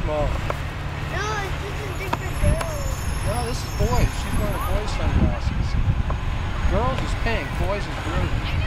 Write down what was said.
small? No, this is different girls. No, this is boys. She's wearing boys' sunglasses. Girls is pink, boys is blue.